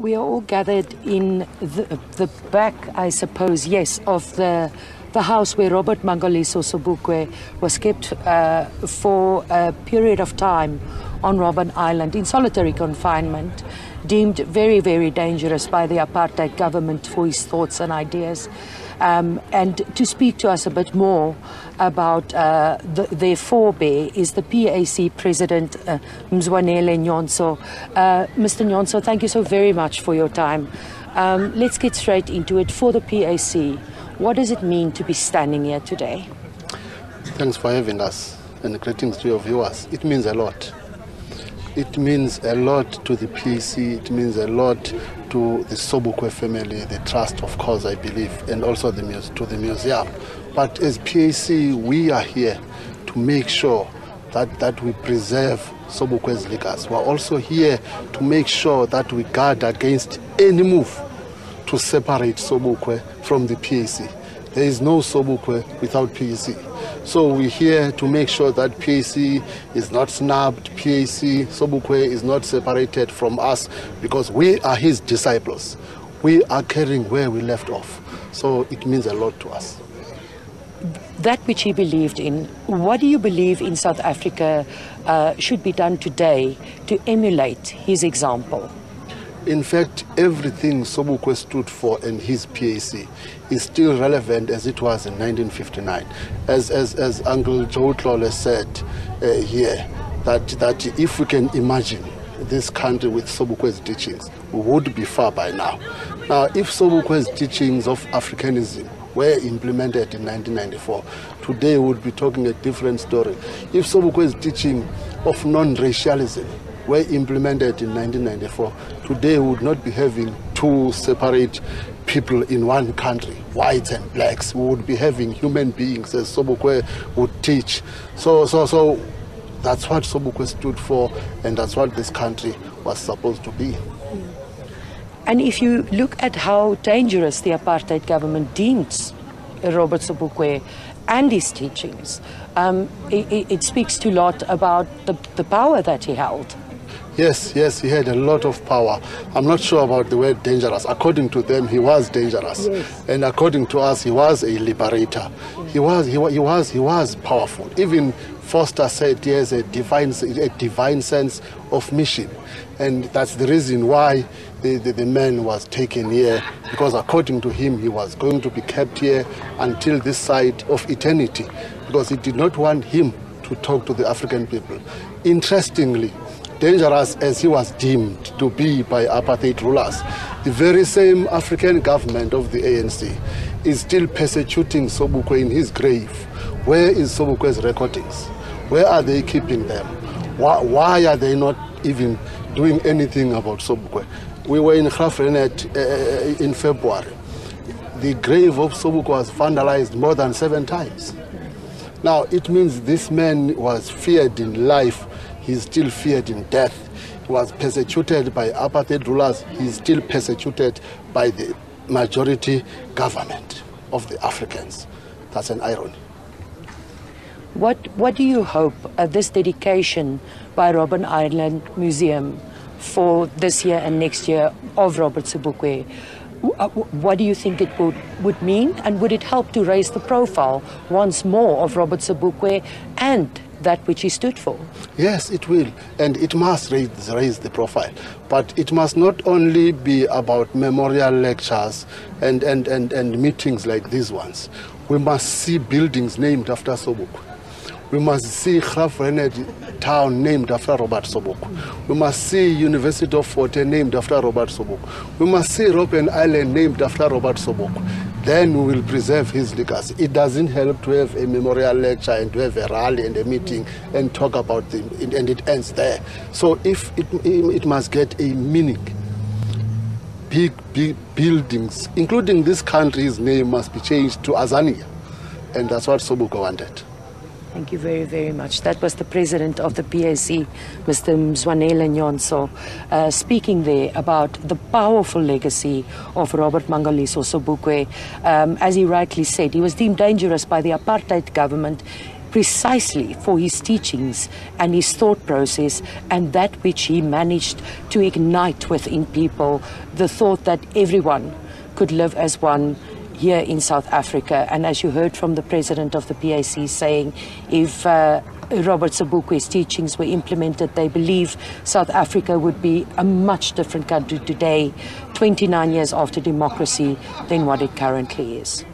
We are all gathered in the, the back, I suppose, yes, of the the house where Robert Mangaliso Sobukwe was kept uh, for a period of time on Robben Island in solitary confinement, deemed very, very dangerous by the apartheid government for his thoughts and ideas. Um, and to speak to us a bit more about uh, the, their forebear is the PAC president, uh, Mzwanele Nyhontso. Uh, Mr. Nyhontso, thank you so very much for your time. Um, let's get straight into it. For the PAC, what does it mean to be standing here today? Thanks for having us and greetings to your viewers. It means a lot. It means a lot to the PC, it means a lot to the Sobukwe family, the trust, of course, I believe, and also the to the museum. But as PAC, we are here to make sure that, that we preserve Sobukwe's legacy. We're also here to make sure that we guard against any move to separate Sobukwe from the PAC. There is no Sobukwe without PAC. So we're here to make sure that PAC is not snubbed, PAC, Sobukwe is not separated from us because we are his disciples. We are carrying where we left off. So it means a lot to us. That which he believed in, what do you believe in South Africa uh, should be done today to emulate his example? In fact, everything Sobukwe stood for and his PAC is still relevant as it was in 1959. As, as, as Uncle Joe Tlole said uh, here, that, that if we can imagine this country with Sobukwe's teachings, we would be far by now. Now, if Sobukwe's teachings of Africanism were implemented in 1994, today we would be talking a different story. If Sobukwe's teaching of non-racialism were implemented in 1994, today we would not be having two separate people in one country, whites and blacks. We would be having human beings, as Sobukwe would teach. So, so, so that's what Sobukwe stood for, and that's what this country was supposed to be. And if you look at how dangerous the apartheid government deemed Robert Sobukwe and his teachings, um, it, it, speaks to a lot about the, the power that he held. Yes, yes, he had a lot of power. I'm not sure about the word dangerous. According to them, he was dangerous, yes. and according to us, he was a liberator. He was, he, he was, he was powerful. Even Vorster said he has a divine, a divine sense of mission, and that's the reason why the, the, the, man was taken here, because according to him, he was going to be kept here until this side of eternity, because he did not want him to talk to the African people. Interestingly, dangerous as he was deemed to be by apartheid rulers, the very same African government of the ANC is still persecuting Sobukwe in his grave. Where is Sobukwe's recordings? Where are they keeping them? Why, why are they not even doing anything about Sobukwe? We were in Graaff-Reinet uh, in February. The grave of Sobukwe was vandalized more than seven times. Now, it means this man was feared in life he's still feared in death. He was persecuted by apartheid rulers. He's still persecuted by the majority government of the Africans. That's an irony. What, what do you hope uh, this dedication by Robben Island Museum for this year and next year of Robert Sobukwe, what do you think it would, would mean? And would it help to raise the profile once more of Robert Sobukwe and that which he stood for. Yes, it will, and it must raise, raise the profile. But it must not only be about memorial lectures and, and, and, and meetings like these ones. We must see buildings named after Sobukwe. We must see Graaff-Reinet town named after Robert Sobukwe. We must see University of Fort Hare named after Robert Sobukwe. We must see Robben Island named after Robert Sobukwe. Then we will preserve his legacy. It doesn't help to have a memorial lecture and to have a rally and a meeting and talk about them, and it ends there. So if it, it must get a meaning. Big, big buildings, including this country's name, must be changed to Azania. And that's what Sobukwe wanted. Thank you very, very much. That was the president of the PAC, Mr. Mzwanele Nyhontso, uh, speaking there about the powerful legacy of Robert Mangaliso Sobukwe. Um, as he rightly said, he was deemed dangerous by the apartheid government. precisely for his teachings and his thought process and that which he managed to ignite within people the thought that everyone could live as one here in South Africa. And as you heard from the president of the PAC saying, if uh, Robert Sobukwe's teachings were implemented, they believe South Africa would be a much different country today, 29 years after democracy, than what it currently is.